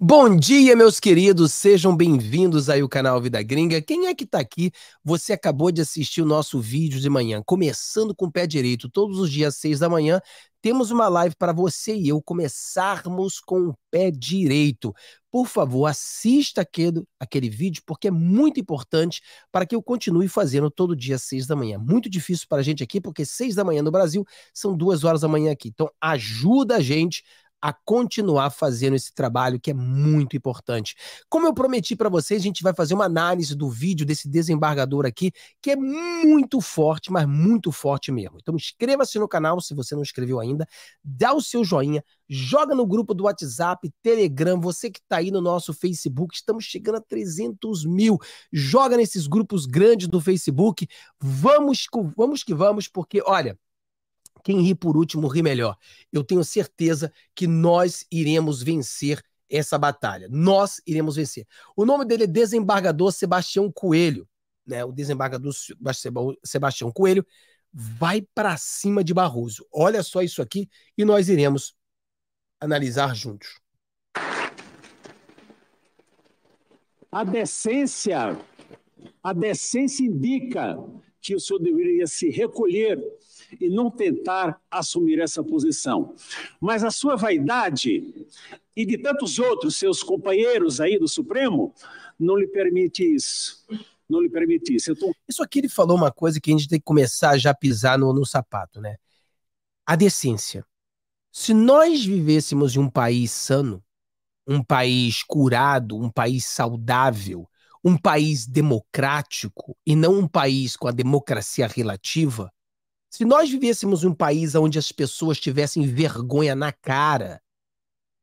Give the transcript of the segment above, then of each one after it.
Bom dia, meus queridos, sejam bem-vindos aí ao canal Vida Gringa. Quem é que tá aqui? Você acabou de assistir o nosso vídeo de manhã, começando com o pé direito. Todos os dias, seis da manhã, temos uma live para você e eu começarmos com o pé direito. Por favor, assista aquele, aquele vídeo, porque é muito importante para que eu continue fazendo todo dia, seis da manhã. Muito difícil para a gente aqui, porque seis da manhã no Brasil são duas horas da manhã aqui. Então, ajuda a gente a continuar fazendo esse trabalho que é muito importante. Como eu prometi para vocês, a gente vai fazer uma análise do vídeo desse desembargador aqui, que é muito forte, mas muito forte mesmo. Então inscreva-se no canal se você não inscreveu ainda, dá o seu joinha, joga no grupo do WhatsApp, Telegram, você que está aí no nosso Facebook, estamos chegando a 300 mil, joga nesses grupos grandes do Facebook, vamos, vamos que vamos, porque olha, quem ri por último ri melhor. Eu tenho certeza que nós iremos vencer essa batalha. Nós iremos vencer. O nome dele é Desembargador Sebastião Coelho. Né? O desembargador Sebastião Coelho vai para cima de Barroso. Olha só isso aqui e nós iremos analisar juntos. A decência, a decência indica que o senhor deveria se recolher e não tentar assumir essa posição. Mas a sua vaidade e de tantos outros seus companheiros aí do Supremo não lhe permite isso. Não lhe permite isso. Tô... Isso aqui ele falou uma coisa que a gente tem que começar já a pisar no, no sapato, né? A decência. Se nós vivêssemos em um país sano, um país curado, um país saudável, um país democrático e não um país com a democracia relativa, se nós vivêssemos em um país onde as pessoas tivessem vergonha na cara,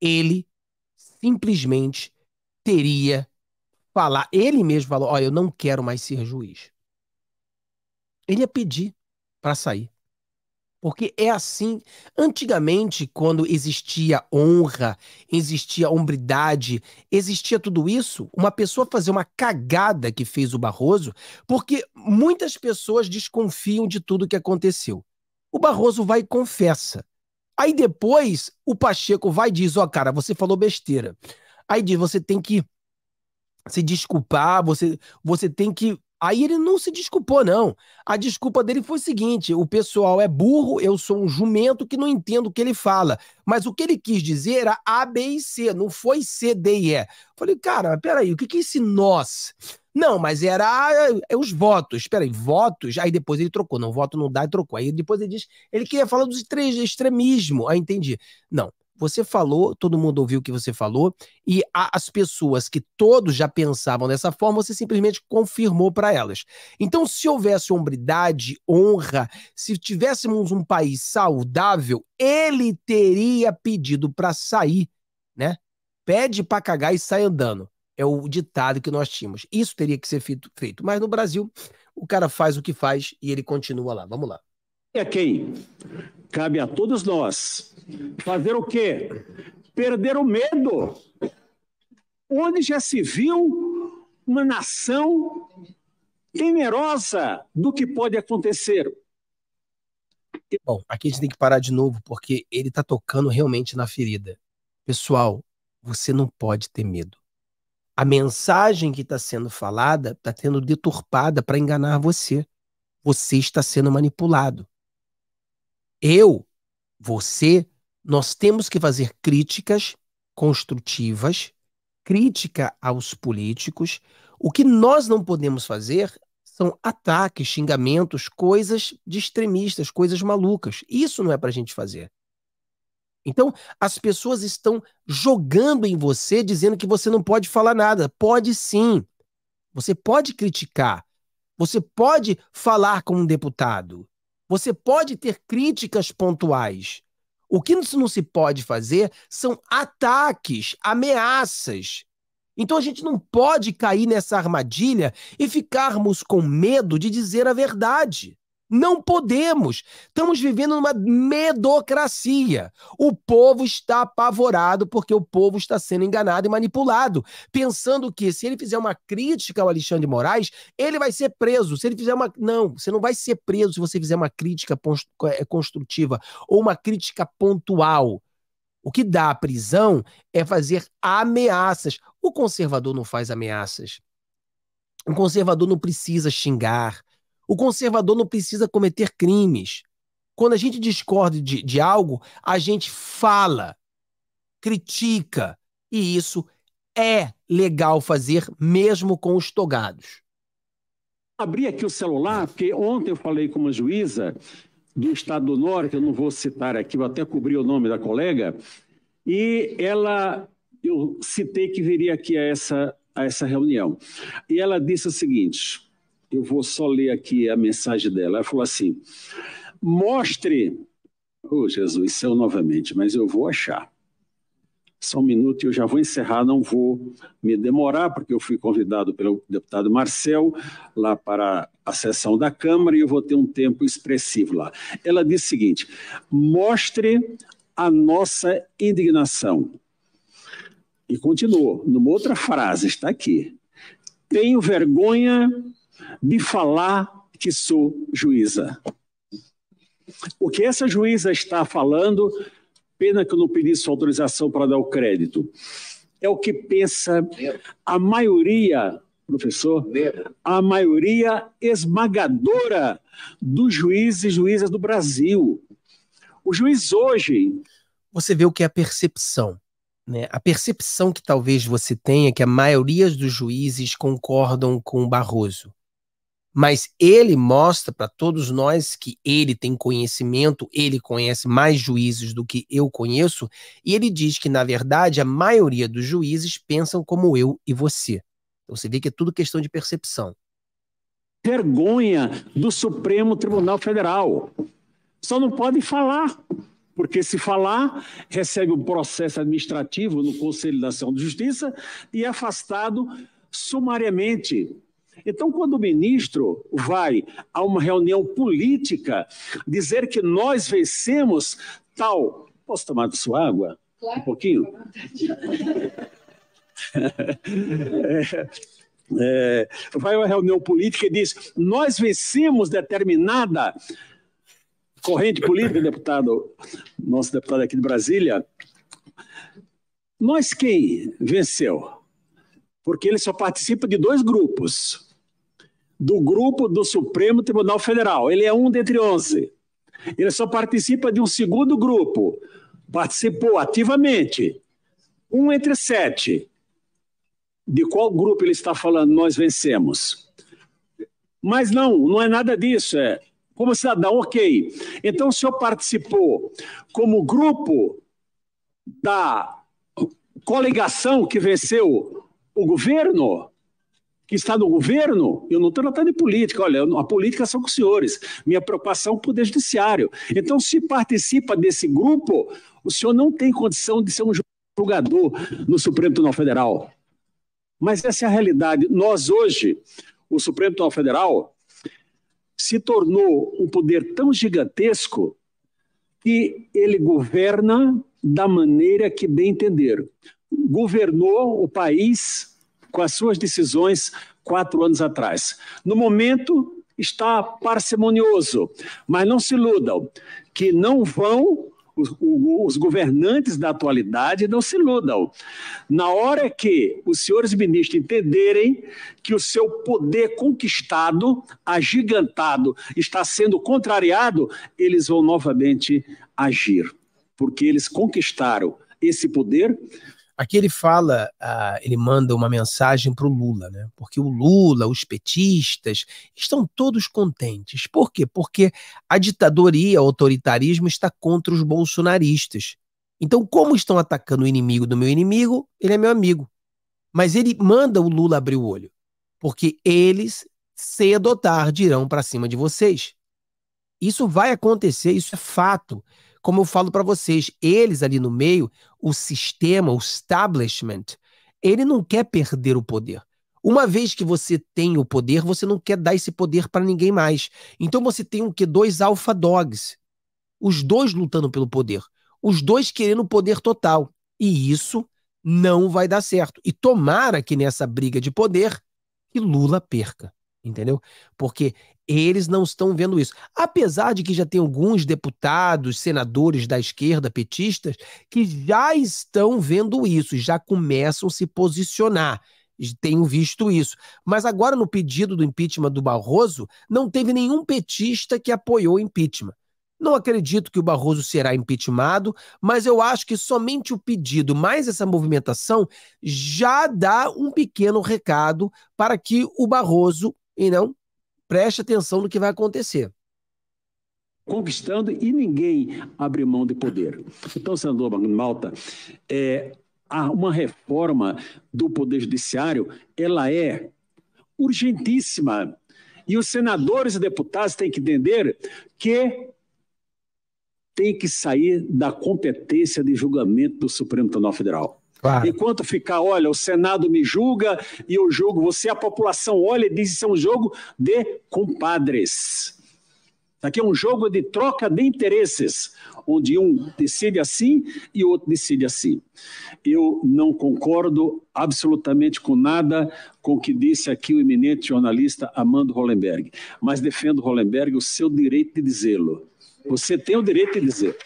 ele simplesmente teria falar, ele mesmo falou: "Olha, eu não quero mais ser juiz". Ele ia pedir para sair. Porque é assim. Antigamente, quando existia honra, existia hombridade, existia tudo isso, uma pessoa fazer uma cagada que fez o Barroso, porque muitas pessoas desconfiam de tudo que aconteceu. O Barroso vai e confessa. Aí depois o Pacheco vai e diz: Ó, oh, cara, você falou besteira. Aí diz: você tem que se desculpar, você, você tem que Aí ele não se desculpou, não. A desculpa dele foi o seguinte: o pessoal é burro, eu sou um jumento que não entendo o que ele fala. Mas o que ele quis dizer era A, B e C, não foi C, D e E. Falei, cara, peraí, o que, que é esse nós? Não, mas era é, os votos. Peraí, votos? Aí depois ele trocou. Não, voto não dá e trocou. Aí depois ele diz, ele queria falar dos extremismo. Aí entendi. Não, você falou, todo mundo ouviu o que você falou, e as pessoas que todos já pensavam dessa forma, você simplesmente confirmou para elas. Então, se houvesse hombridade, honra, se tivéssemos um país saudável, ele teria pedido para sair, né? Pede para cagar e sai andando. É o ditado que nós tínhamos. Isso teria que ser feito, feito. Mas no Brasil, o cara faz o que faz e ele continua lá. Vamos lá. A quem? Cabe a todos nós fazer o quê? Perder o medo. Onde já se viu uma nação temerosa do que pode acontecer? Bom, aqui a gente tem que parar de novo, porque ele está tocando realmente na ferida. Pessoal, você não pode ter medo. A mensagem que está sendo falada está sendo deturpada para enganar você. Você está sendo manipulado. Eu, você, nós temos que fazer críticas construtivas, crítica aos políticos. O que nós não podemos fazer são ataques, xingamentos, coisas de extremistas, coisas malucas. Isso não é para a gente fazer. Então, as pessoas estão jogando em você, dizendo que você não pode falar nada. Pode sim. Você pode criticar. Você pode falar como um deputado. Você pode ter críticas pontuais. O que não se pode fazer são ataques, ameaças. Então a gente não pode cair nessa armadilha e ficarmos com medo de dizer a verdade. Não podemos. Estamos vivendo numa medocracia. O povo está apavorado porque o povo está sendo enganado e manipulado, pensando que se ele fizer uma crítica ao Alexandre de Moraes, ele vai ser preso. Se ele fizer uma. Não, você não vai ser preso se você fizer uma crítica é, construtiva ou uma crítica pontual. O que dá a prisão é fazer ameaças. O conservador não faz ameaças. O conservador não precisa xingar. O conservador não precisa cometer crimes. Quando a gente discorda de, de algo, a gente fala, critica. E isso é legal fazer, mesmo com os togados. Abri aqui o celular, porque ontem eu falei com uma juíza do Estado do Norte, eu não vou citar aqui, vou até cobrir o nome da colega, e ela, eu citei que viria aqui a essa, a essa reunião. E ela disse o seguinte: eu vou só ler aqui a mensagem dela. Ela falou assim: mostre. Oh, Jesus, céu novamente, mas eu vou achar. Só um minuto e eu já vou encerrar, não vou me demorar, porque eu fui convidado pelo deputado Marcel lá para a sessão da Câmara e eu vou ter um tempo expressivo lá. Ela disse o seguinte: mostre a nossa indignação. E continuou, numa outra frase, está aqui. Tenho vergonha de falar que sou juíza. O que essa juíza está falando Pena que eu não pedi sua autorização para dar o crédito. É o que pensa a maioria, professor, a maioria esmagadora dos juízes e juízas do Brasil. O juiz hoje. Você vê o que é a percepção. Né? A percepção que talvez você tenha é que a maioria dos juízes concordam com o Barroso mas ele mostra para todos nós que ele tem conhecimento, ele conhece mais juízes do que eu conheço, e ele diz que, na verdade, a maioria dos juízes pensam como eu e você. Então, você vê que é tudo questão de percepção. Vergonha do Supremo Tribunal Federal. Só não pode falar, porque se falar, recebe um processo administrativo no Conselho Nacional de Justiça e é afastado sumariamente então, quando o ministro vai a uma reunião política dizer que nós vencemos tal. Posso tomar sua água? Claro. Um pouquinho? é, é, vai a uma reunião política e diz: nós vencemos determinada corrente política, deputado, nosso deputado aqui de Brasília. Nós quem venceu? Porque ele só participa de dois grupos do grupo do Supremo Tribunal Federal. Ele é um dentre onze. Ele só participa de um segundo grupo. Participou ativamente. Um entre sete. De qual grupo ele está falando? Nós vencemos. Mas não, não é nada disso. É como cidadão, ok. Então, o senhor participou como grupo da coligação que venceu o governo? Que está no governo, eu não estou tratando de política, olha, a política são com os senhores, minha preocupação é o Poder Judiciário. Então, se participa desse grupo, o senhor não tem condição de ser um julgador no Supremo Tribunal Federal. Mas essa é a realidade. Nós, hoje, o Supremo Tribunal Federal se tornou um poder tão gigantesco que ele governa da maneira que bem entender. Governou o país com as suas decisões quatro anos atrás. No momento, está parcimonioso, mas não se iludam, que não vão os, os, governantes da atualidade não se iludam. Na hora que os senhores ministros entenderem que o seu poder conquistado, agigantado, está sendo contrariado, eles vão novamente agir, porque eles conquistaram esse poder Aqui ele fala, uh, ele manda uma mensagem para o Lula, né? Porque o Lula, os petistas, estão todos contentes. Por quê? Porque a ditadoria, o autoritarismo está contra os bolsonaristas. Então, como estão atacando o inimigo do meu inimigo, ele é meu amigo. Mas ele manda o Lula abrir o olho. Porque eles, cedo ou tarde, irão para cima de vocês. Isso vai acontecer, isso é fato como eu falo para vocês, eles ali no meio, o sistema, o establishment, ele não quer perder o poder. Uma vez que você tem o poder, você não quer dar esse poder para ninguém mais. Então você tem o que? Dois alpha dogs. Os dois lutando pelo poder. Os dois querendo o poder total. E isso não vai dar certo. E tomara que nessa briga de poder que Lula perca. Entendeu? Porque Eles não estão vendo isso. Apesar de que já tem alguns deputados, senadores da esquerda, petistas, que já estão vendo isso, já começam a se posicionar. Tenho visto isso. Mas agora, no pedido do impeachment do Barroso, não teve nenhum petista que apoiou o impeachment. Não acredito que o Barroso será impeachmentado, mas eu acho que somente o pedido mais essa movimentação já dá um pequeno recado para que o Barroso e não preste atenção no que vai acontecer. Conquistando e ninguém abre mão de poder. Então, senador Malta, é, uma reforma do Poder Judiciário ela é urgentíssima. E os senadores e deputados têm que entender que tem que sair da competência de julgamento do Supremo Tribunal Federal. Claro. Enquanto ficar, olha, o Senado me julga e eu julgo você, a população olha e diz que isso é um jogo de compadres. Aqui é um jogo de troca de interesses, onde um decide assim e o outro decide assim. Eu não concordo absolutamente com nada com o que disse aqui o eminente jornalista Amando Hollenberg, mas defendo Hollenberg o seu direito de dizê-lo. Você tem o direito de dizer.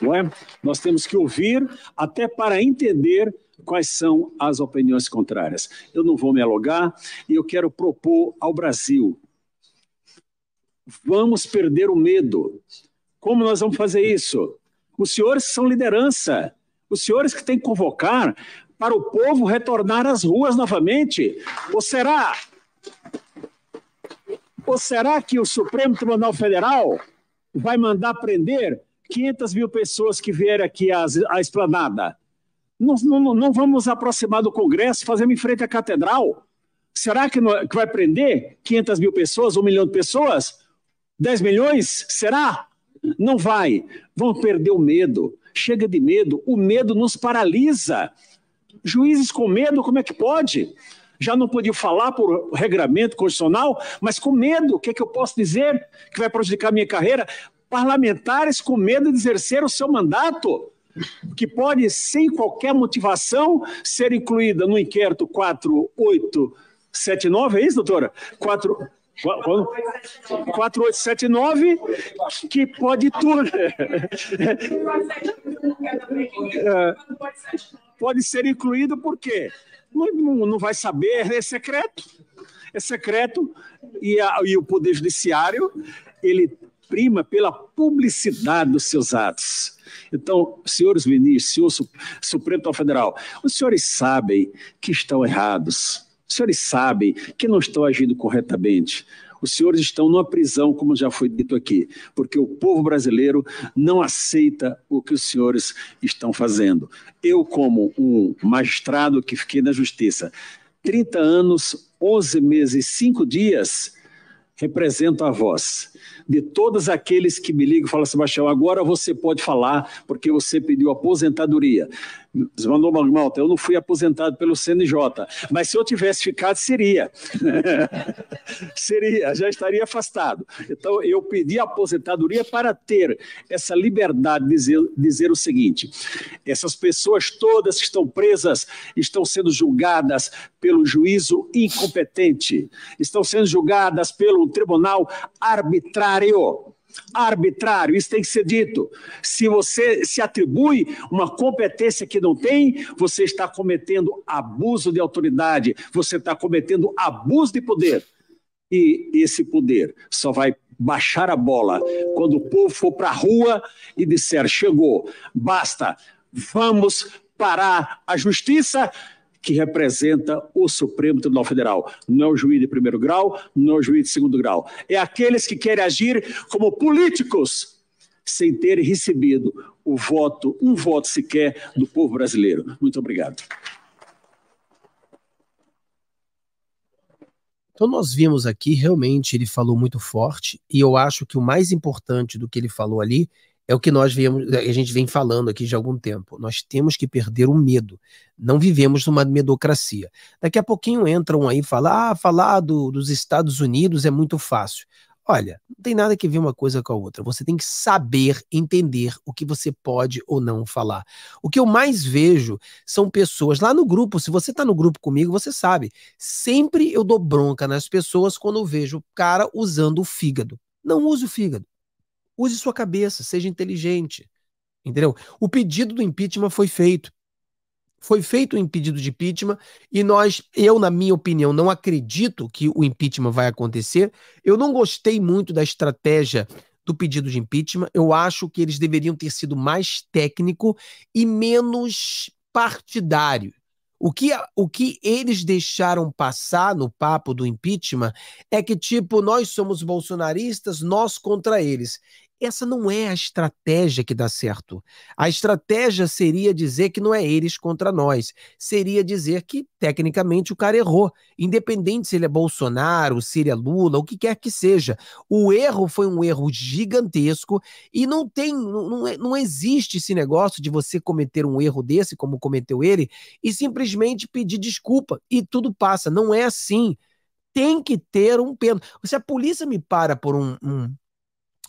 Não é? Nós temos que ouvir até para entender quais são as opiniões contrárias. Eu não vou me alugar e eu quero propor ao Brasil. Vamos perder o medo. Como nós vamos fazer isso? Os senhores são liderança. Os senhores que têm que convocar para o povo retornar às ruas novamente. Ou será ou será que o Supremo Tribunal Federal vai mandar prender 500 mil pessoas que vierem aqui à, à esplanada? Não, não, não vamos nos aproximar do Congresso, fazemos em frente à Catedral? Será que, não, que vai prender 500 mil pessoas, um milhão de pessoas? 10 milhões? Será? Não vai. Vão perder o medo. Chega de medo. O medo nos paralisa. Juízes com medo, como é que pode? já não podia falar por regramento constitucional, mas com medo, o que, é que eu posso dizer que vai prejudicar a minha carreira? Parlamentares com medo de exercer o seu mandato, que pode, sem qualquer motivação, ser incluída no inquérito 4879, é isso, doutora? 4. 4879, que pode tudo. É, pode ser incluído por quê? não, não vai saber, é secreto. É secreto e, a, e o Poder Judiciário, ele prima pela publicidade dos seus atos. Então, senhores ministros, senhor Supremo Tribunal Federal, os senhores sabem que estão errados, os senhores sabem que não estão agindo corretamente. Os senhores estão numa prisão, como já foi dito aqui, porque o povo brasileiro não aceita o que os senhores estão fazendo. Eu, como um magistrado que fiquei na justiça 30 anos, 11 meses e 5 dias, represento a voz de todos aqueles que me ligam e falam, Sebastião, agora você pode falar porque você pediu aposentadoria. Mandou Malta, eu não fui aposentado pelo CNJ, mas se eu tivesse ficado, seria. seria, já estaria afastado. Então, eu pedi aposentadoria para ter essa liberdade de dizer, dizer o seguinte: essas pessoas todas que estão presas estão sendo julgadas pelo juízo incompetente, estão sendo julgadas pelo tribunal arbitrário arbitrário, isso tem que ser dito. Se você se atribui uma competência que não tem, você está cometendo abuso de autoridade, você está cometendo abuso de poder. E esse poder só vai baixar a bola quando o povo for para a rua e disser: chegou, basta, vamos parar a justiça que representa o Supremo Tribunal Federal. Não é o juiz de primeiro grau, não é o juiz de segundo grau. É aqueles que querem agir como políticos sem terem recebido o voto, um voto sequer do povo brasileiro. Muito obrigado. Então nós vimos aqui, realmente ele falou muito forte, e eu acho que o mais importante do que ele falou ali é o que nós vemos, a gente vem falando aqui de algum tempo. Nós temos que perder o medo. Não vivemos numa medocracia. Daqui a pouquinho entram aí falar, ah, falar do, dos Estados Unidos é muito fácil. Olha, não tem nada que ver uma coisa com a outra. Você tem que saber entender o que você pode ou não falar. O que eu mais vejo são pessoas lá no grupo. Se você está no grupo comigo, você sabe. Sempre eu dou bronca nas pessoas quando eu vejo o cara usando o fígado. Não use o fígado. Use sua cabeça, seja inteligente. Entendeu? O pedido do impeachment foi feito foi feito um pedido de impeachment e nós, eu, na minha opinião, não acredito que o impeachment vai acontecer. Eu não gostei muito da estratégia do pedido de impeachment. Eu acho que eles deveriam ter sido mais técnico e menos partidário. O que, o que eles deixaram passar no papo do impeachment é que, tipo, nós somos bolsonaristas, nós contra eles. Essa não é a estratégia que dá certo. A estratégia seria dizer que não é eles contra nós. Seria dizer que, tecnicamente, o cara errou. Independente se ele é Bolsonaro, se ele é Lula, o que quer que seja. O erro foi um erro gigantesco e não tem, não, não, é, existe esse negócio de você cometer um erro desse, como cometeu ele, e simplesmente pedir desculpa e tudo passa. Não é assim tem que ter um pênalti. Se a polícia me para por um, um,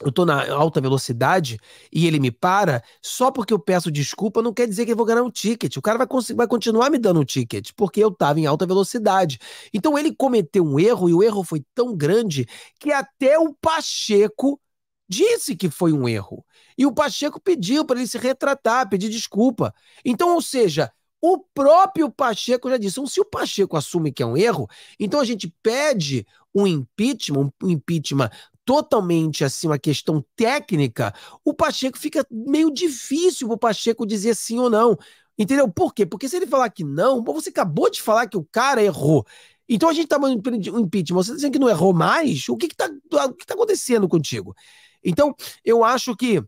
eu tô na alta velocidade e ele me para, só porque eu peço desculpa não quer dizer que eu vou ganhar um ticket. O cara vai, vai continuar me dando um ticket, porque eu tava em alta velocidade. Então ele cometeu um erro e o erro foi tão grande que até o Pacheco disse que foi um erro. E o Pacheco pediu para ele se retratar, pedir desculpa. Então, ou seja, o próprio Pacheco já disse: então, se o Pacheco assume que é um erro, então a gente pede um impeachment, um impeachment totalmente assim uma questão técnica, o Pacheco fica meio difícil o Pacheco dizer sim ou não. Entendeu? Por quê? Porque se ele falar que não, você acabou de falar que o cara errou. Então a gente tá um impeachment, você tá dizendo que não errou mais? O que que tá, o que tá acontecendo contigo? Então, eu acho que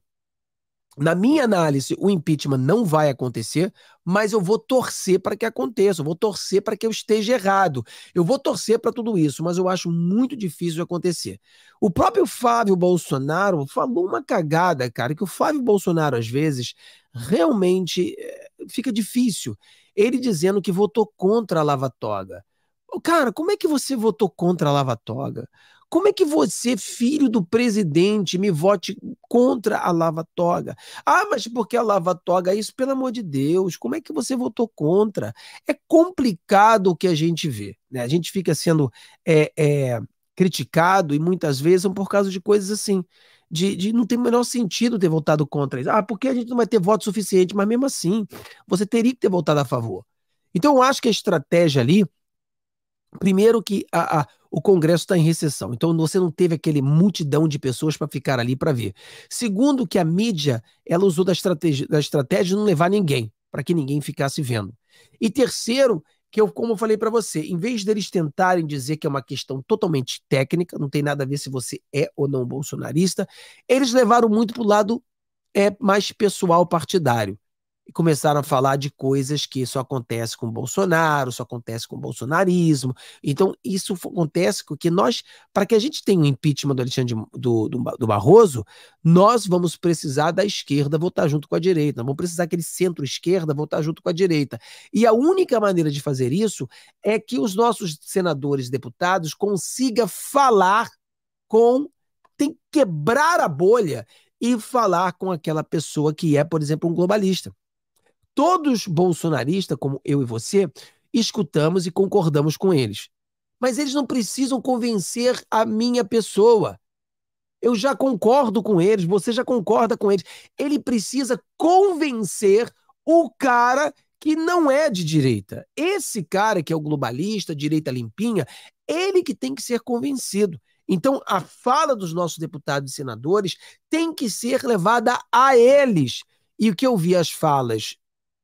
na minha análise, o impeachment não vai acontecer, mas eu vou torcer para que aconteça, eu vou torcer para que eu esteja errado. Eu vou torcer para tudo isso, mas eu acho muito difícil de acontecer. O próprio Flávio Bolsonaro falou uma cagada, cara, que o Flávio Bolsonaro, às vezes, realmente é, fica difícil. Ele dizendo que votou contra a Lava Toga. Cara, como é que você votou contra a Lava Toga? Como é que você, filho do presidente, me vote contra a Lava Toga? Ah, mas porque a Lava Toga, isso, pelo amor de Deus, como é que você votou contra? É complicado o que a gente vê, né? A gente fica sendo é, é, criticado e muitas vezes por causa de coisas assim. De, de, não ter o menor sentido ter votado contra isso. Ah, porque a gente não vai ter voto suficiente, mas mesmo assim, você teria que ter votado a favor. Então, eu acho que a estratégia ali, primeiro que a, a o Congresso está em recessão. Então você não teve aquele multidão de pessoas para ficar ali para ver. Segundo, que a mídia ela usou da estratégia, da estratégia de não levar ninguém, para que ninguém ficasse vendo. E terceiro, que eu, como eu falei para você, em vez deles tentarem dizer que é uma questão totalmente técnica, não tem nada a ver se você é ou não bolsonarista, eles levaram muito para o lado é, mais pessoal partidário e começaram a falar de coisas que só acontece com Bolsonaro, só acontece com o bolsonarismo. Então, isso acontece porque nós, para que a gente tenha um impeachment do Alexandre do, do, do, Barroso, nós vamos precisar da esquerda votar junto com a direita, vamos precisar aquele centro-esquerda votar junto com a direita. E a única maneira de fazer isso é que os nossos senadores deputados consigam falar com. tem que quebrar a bolha e falar com aquela pessoa que é, por exemplo, um globalista todos bolsonaristas, como eu e você, escutamos e concordamos com eles. Mas eles não precisam convencer a minha pessoa. Eu já concordo com eles, você já concorda com eles. Ele precisa convencer o cara que não é de direita. Esse cara que é o globalista, direita limpinha, ele que tem que ser convencido. Então, a fala dos nossos deputados e senadores tem que ser levada a eles. E o que eu vi as falas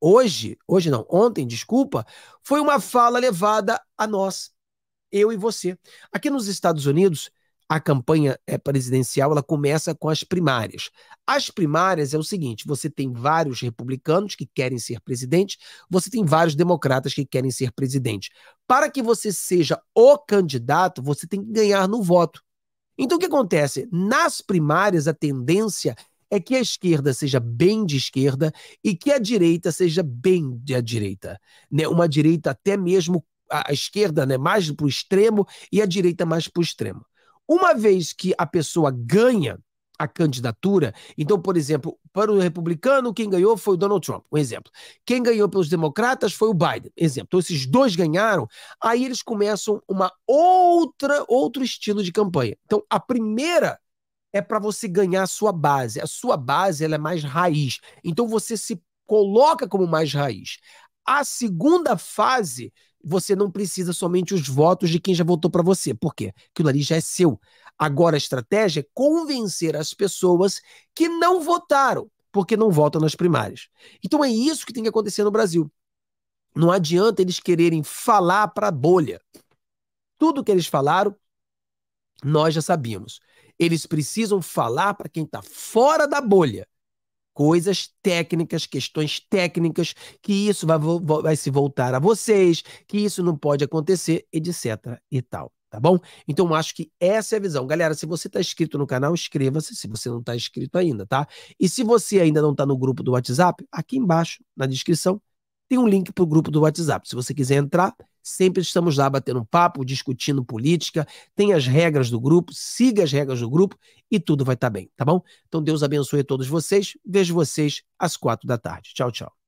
hoje, hoje não, ontem, desculpa, foi uma fala levada a nós, eu e você. Aqui nos Estados Unidos, a campanha é, presidencial ela começa com as primárias. As primárias é o seguinte: você tem vários republicanos que querem ser presidente, você tem vários democratas que querem ser presidente. Para que você seja o candidato, você tem que ganhar no voto. Então o que acontece? Nas primárias, a tendência é que a esquerda seja bem de esquerda e que a direita seja bem de direita. Né? Uma direita até mesmo a esquerda né, mais para o extremo e a direita mais para o extremo. Uma vez que a pessoa ganha a candidatura. Então, por exemplo, para o republicano, quem ganhou foi o Donald Trump, um exemplo. Quem ganhou pelos democratas foi o Biden, exemplo. Então, esses dois ganharam, aí eles começam uma outra outro estilo de campanha. Então, a primeira é para você ganhar a sua base. A sua base ela é mais raiz. Então, você se coloca como mais raiz. A segunda fase você não precisa somente os votos de quem já votou para você. Por quê? Aquilo ali já é seu. Agora a estratégia é convencer as pessoas que não votaram, porque não votam nas primárias. Então é isso que tem que acontecer no Brasil. Não adianta eles quererem falar para a bolha. Tudo que eles falaram, nós já sabíamos. Eles precisam falar para quem está fora da bolha coisas técnicas, questões técnicas, que isso vai, vai se voltar a vocês, que isso não pode acontecer, etc. e tal. Tá bom? Então, acho que essa é a visão. Galera, se você está inscrito no canal, inscreva-se se você não está inscrito ainda, tá? E se você ainda não está no grupo do WhatsApp, aqui embaixo, na descrição, tem um link para o grupo do WhatsApp. Se você quiser entrar, sempre estamos lá batendo papo, discutindo política, tem as regras do grupo, siga as regras do grupo e tudo vai estar tá bem, tá bom? Então Deus abençoe a todos vocês. Vejo vocês às quatro da tarde. Tchau, tchau.